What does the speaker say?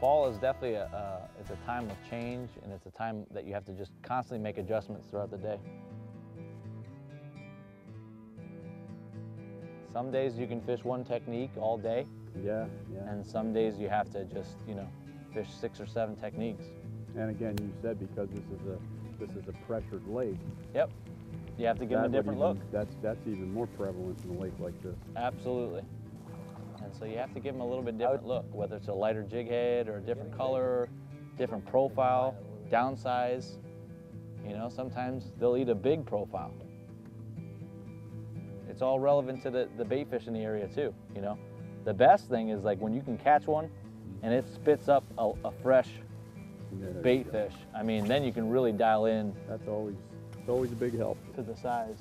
Fall is definitely a, uh, it's a time of change and it's a time that you have to just constantly make adjustments throughout the day. Some days you can fish one technique all day Yeah, yeah. and some days you have to just, you know, fish six or seven techniques. And again, you said because this is a this is a pressured lake. Yep. You have to give them a different even- look. That's that's even more prevalent in a lake like this. Absolutely. And so you have to give them a little bit different look, whether it's a lighter jig head or a different color, different profile, downsize. You know, sometimes they'll eat a big profile. It's all relevant to the, the bait fish in the area too, you know. The best thing is like when you can catch one and it spits up a, a fresh bait fish. I mean, then you can really dial in That's always it's always a big help. to the size.